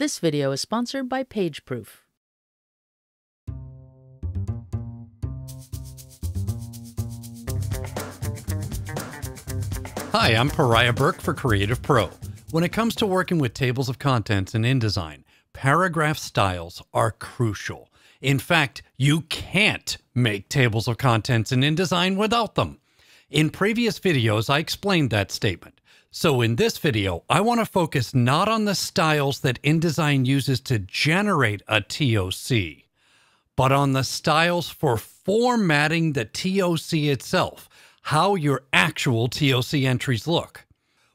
This video is sponsored by PageProof. Hi, I'm Pariah Burke for Creative Pro. When it comes to working with tables of contents in InDesign, paragraph styles are crucial. In fact, you can't make tables of contents in InDesign without them. In previous videos, I explained that statement. So in this video, I want to focus not on the styles that InDesign uses to generate a TOC, but on the styles for formatting the TOC itself, how your actual TOC entries look.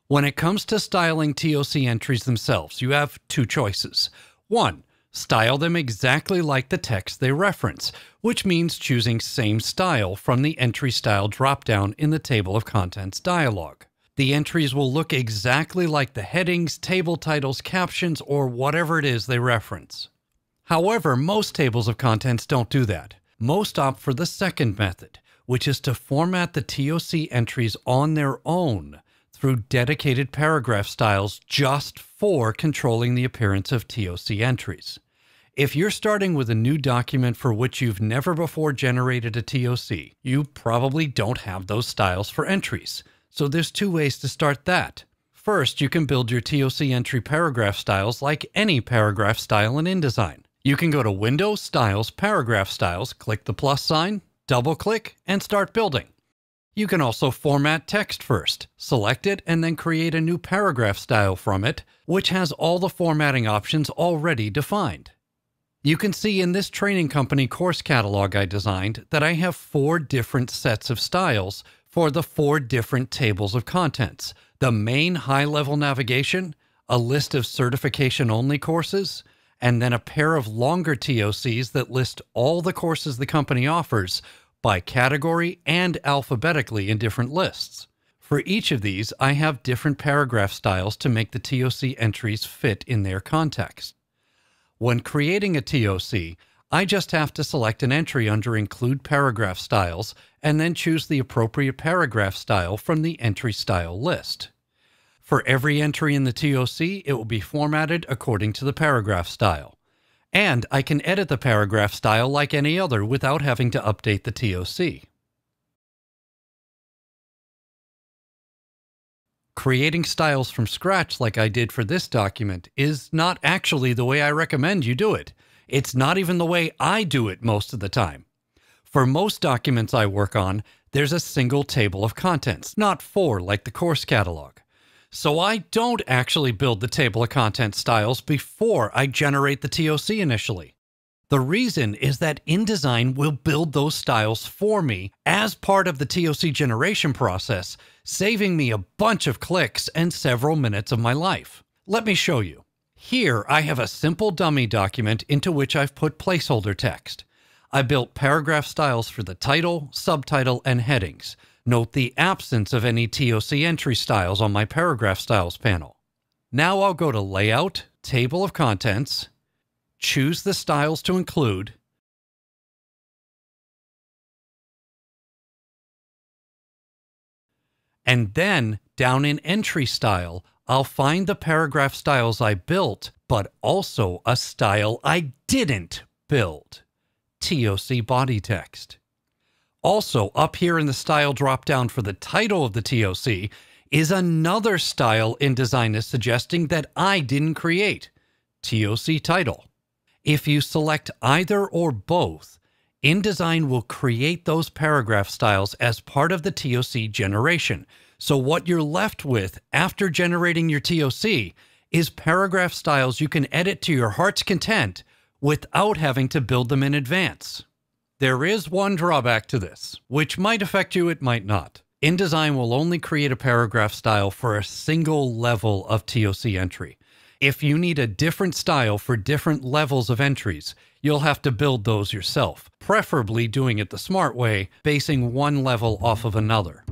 When it comes to styling TOC entries themselves, you have two choices. One, style them exactly like the text they reference, which means choosing same style from the entry style dropdown in the table of contents dialog. The entries will look exactly like the headings, table titles, captions, or whatever it is they reference. However, most tables of contents don't do that. Most opt for the second method, which is to format the TOC entries on their own through dedicated paragraph styles just for controlling the appearance of TOC entries. If you're starting with a new document for which you've never before generated a TOC, you probably don't have those styles for entries. So there's two ways to start that. First, you can build your TOC entry paragraph styles like any paragraph style in InDesign. You can go to Window, Styles, Paragraph Styles, click the plus sign, double click, and start building. You can also format text first, select it, and then create a new paragraph style from it, which has all the formatting options already defined. You can see in this training company course catalog I designed that I have four different sets of styles for the four different tables of contents the main high level navigation, a list of certification only courses, and then a pair of longer TOCs that list all the courses the company offers by category and alphabetically in different lists. For each of these, I have different paragraph styles to make the TOC entries fit in their context. When creating a TOC, I just have to select an entry under Include Paragraph Styles and then choose the appropriate paragraph style from the entry style list. For every entry in the TOC, it will be formatted according to the paragraph style. And I can edit the paragraph style like any other without having to update the TOC. Creating styles from scratch like I did for this document is not actually the way I recommend you do it. It's not even the way I do it most of the time. For most documents I work on, there's a single table of contents, not four like the course catalog. So I don't actually build the table of content styles before I generate the TOC initially. The reason is that InDesign will build those styles for me as part of the TOC generation process, saving me a bunch of clicks and several minutes of my life. Let me show you. Here I have a simple dummy document into which I've put placeholder text. I built paragraph styles for the title, subtitle, and headings. Note the absence of any TOC entry styles on my paragraph styles panel. Now I'll go to Layout, Table of Contents, choose the styles to include, and then down in Entry Style, I'll find the paragraph styles I built, but also a style I didn't build. TOC body text. Also, up here in the style dropdown for the title of the TOC is another style InDesign is suggesting that I didn't create TOC title. If you select either or both, InDesign will create those paragraph styles as part of the TOC generation. So, what you're left with after generating your TOC is paragraph styles you can edit to your heart's content without having to build them in advance. There is one drawback to this, which might affect you, it might not. InDesign will only create a paragraph style for a single level of TOC entry. If you need a different style for different levels of entries, you'll have to build those yourself, preferably doing it the smart way, basing one level off of another.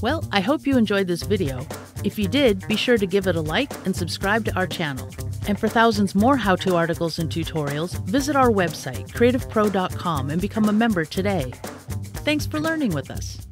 Well, I hope you enjoyed this video. If you did, be sure to give it a like and subscribe to our channel. And for thousands more how to articles and tutorials, visit our website, creativepro.com, and become a member today. Thanks for learning with us.